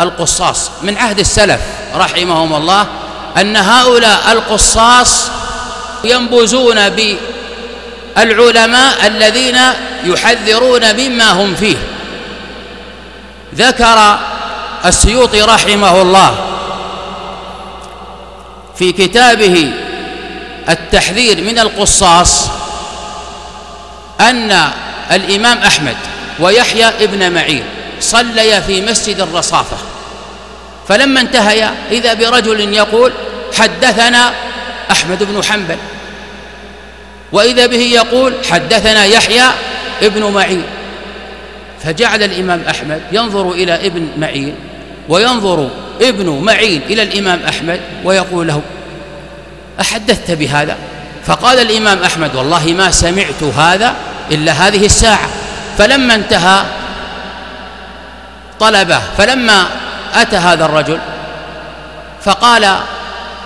القصاص من عهد السلف رحمهم الله أن هؤلاء القصاص ينبذون بالعلماء الذين يحذرون مما هم فيه. ذكر السيوطي رحمه الله في كتابه التحذير من القصاص أن الإمام أحمد ويحيى ابن معين صليا في مسجد الرصافة. فلما انتهيا إذا برجل يقول حدثنا أحمد بن حنبل. وإذا به يقول حدثنا يحيى ابن معين. فجعل الإمام أحمد ينظر إلى ابن معين وينظر ابن معين إلى الإمام أحمد ويقول له أحدثت بهذا؟ فقال الإمام أحمد والله ما سمعت هذا إلا هذه الساعة. فلما انتهى طلبه فلما أتى هذا الرجل فقال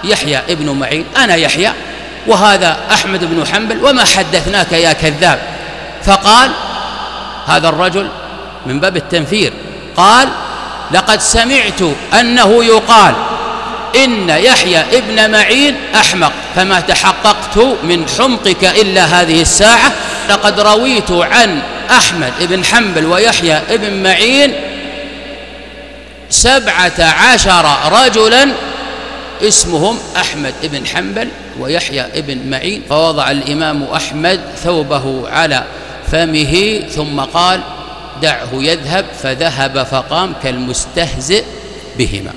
يحيى ابن معين أنا يحيى وهذا أحمد بن حنبل وما حدثناك يا كذاب؟ فقال هذا الرجل من باب التنفير قال لقد سمعت أنه يقال إن يحيى ابن معين أحمق فما تحققت من حمقك إلا هذه الساعة لقد رويت عن أحمد بن حنبل ويحيى ابن معين سبعة عشر رجلا اسمهم أحمد بن حنبل ويحيى بن معين فوضع الإمام أحمد ثوبه على فمه ثم قال دعه يذهب. فذهب فقام كالمستهزئ بهما.